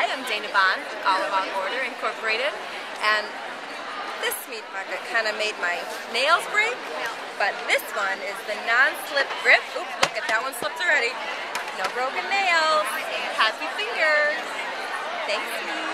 Hi, I'm Dana Bond, All About Order Incorporated, and this Smead market kind of made my nails break, but this one is the non-slip grip. Oops, look at that one slipped already. No broken nails. Happy fingers. Thank you.